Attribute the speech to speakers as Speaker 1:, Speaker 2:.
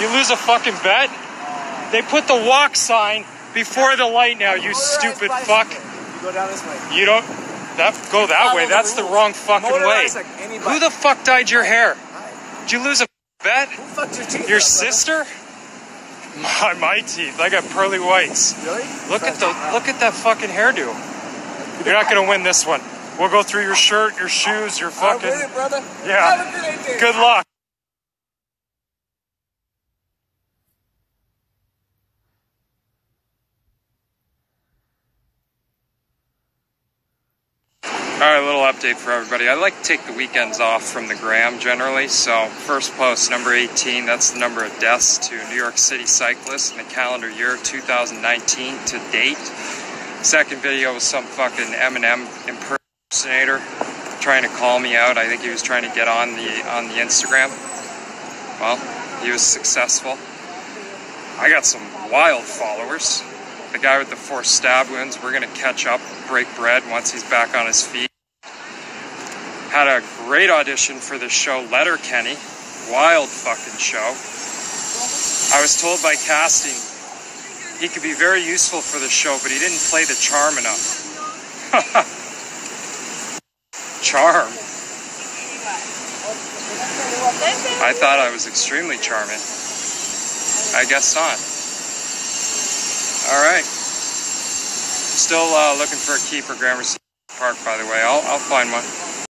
Speaker 1: You lose a fucking bet? They put the walk sign before the light now, you stupid fuck.
Speaker 2: You go down this way.
Speaker 1: You don't that go that way. That's the wrong fucking way.
Speaker 2: Motorized like anybody.
Speaker 1: Who the fuck dyed your hair? Did you lose a bet?
Speaker 2: Who fucked your teeth?
Speaker 1: Your sister? My, my teeth. I got pearly whites.
Speaker 2: Really?
Speaker 1: Look at the look at that fucking hairdo. You're not gonna win this one. We'll go through your shirt, your shoes, your fucking.
Speaker 2: brother.
Speaker 1: Yeah.
Speaker 2: Have a great day.
Speaker 1: Good luck. All right, a little update for everybody. I like to take the weekends off from the gram generally. So, first post, number 18, that's the number of deaths to New York City cyclists in the calendar year 2019 to date. Second video was some fucking Eminem impersonator trying to call me out. I think he was trying to get on the on the Instagram. Well, he was successful. I got some wild followers. The guy with the four stab wounds, we're gonna catch up, break bread once he's back on his feet. Had a great audition for this show, Letterkenny. Wild fucking show. I was told by casting he could be very useful for the show, but he didn't play the charm enough. charm. I thought I was extremely charming. I guess not. All right. Still uh, looking for a key for Gramercy Park, by the way. I'll, I'll find one.